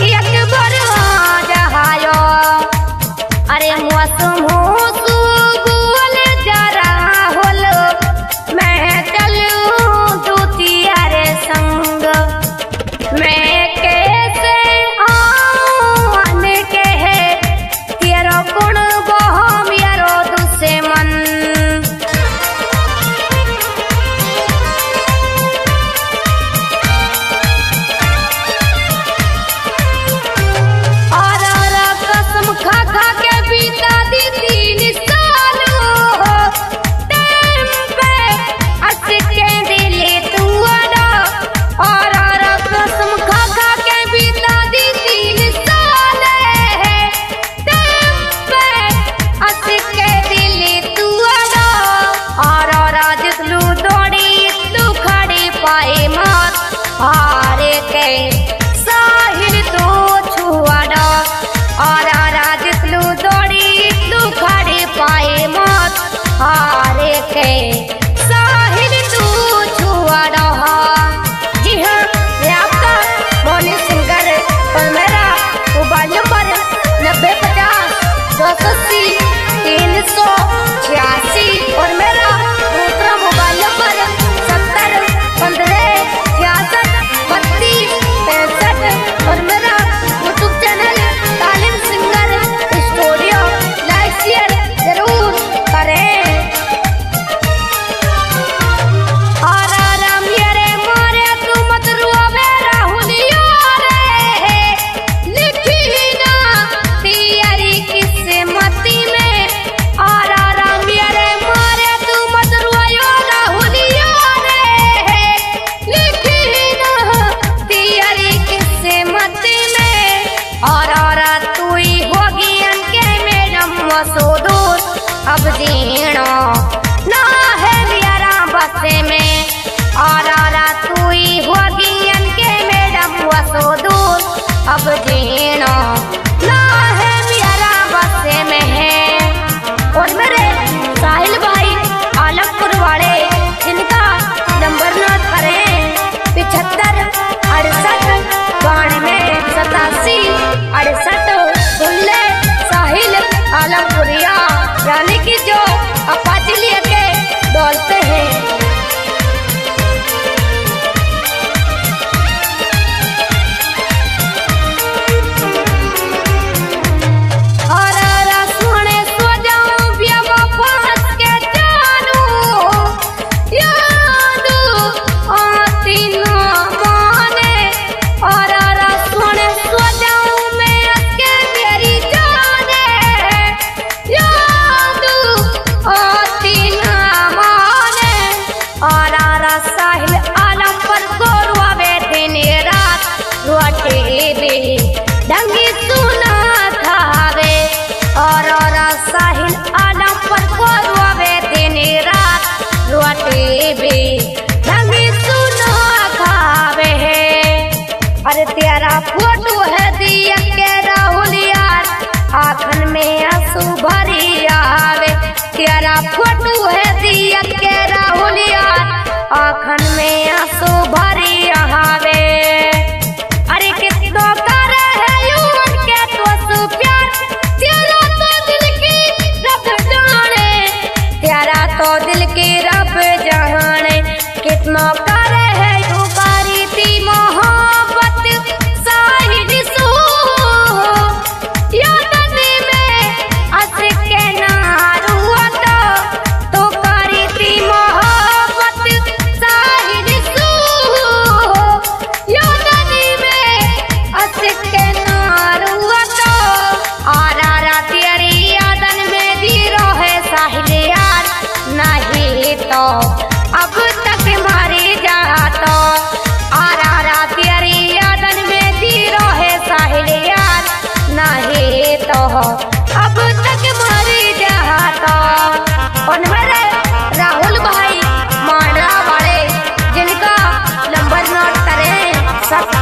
Y साहिल आलम पर रोवे दिन रात। भी सुनो खावे है। अरे तेरा फ़ोटो है दिया के राहुल यार। आखन में आँसू भरी आवे। तेरा फ़ोटो है दिया के राहुल यार। आखन में आँसू Exacto.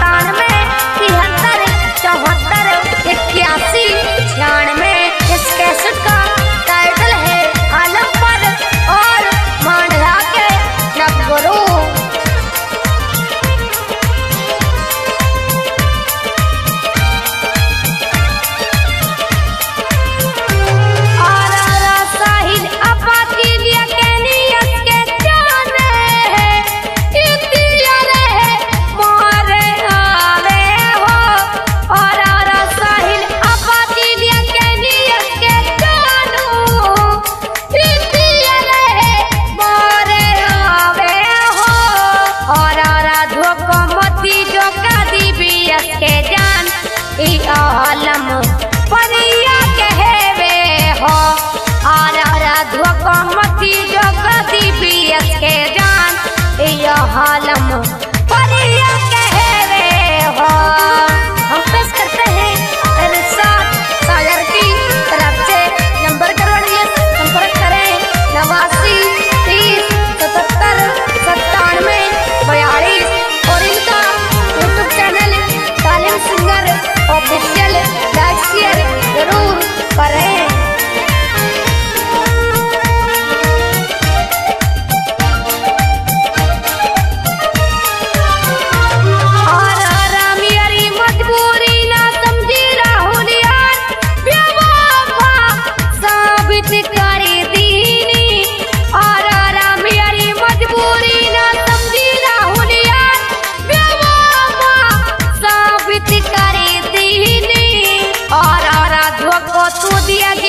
तो दिया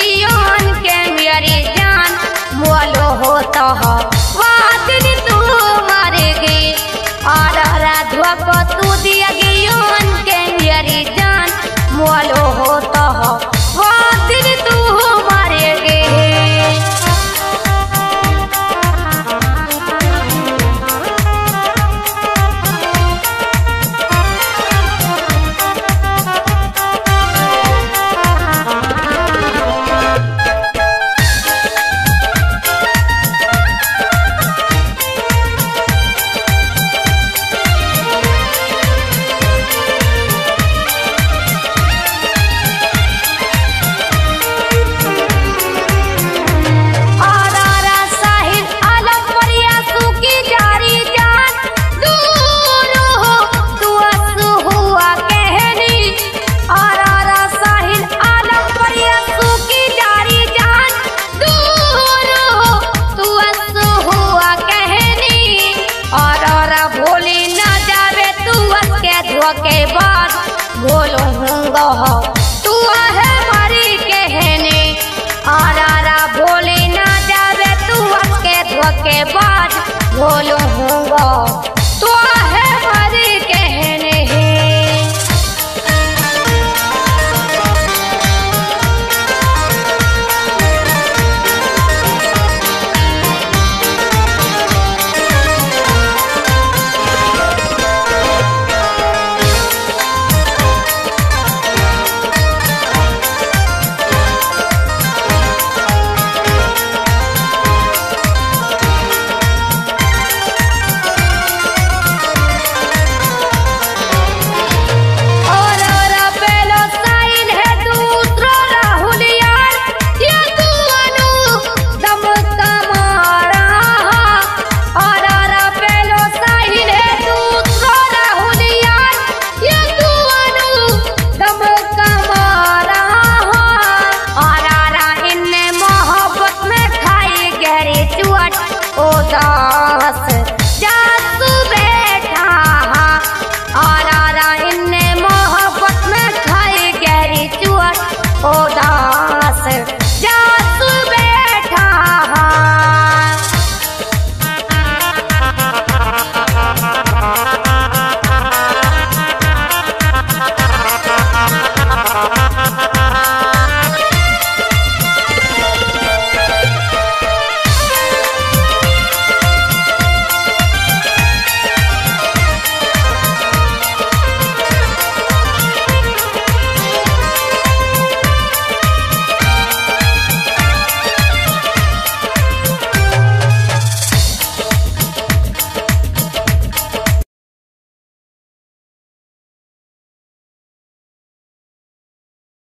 भोले ना जावे तू के धोके बाद। भोलो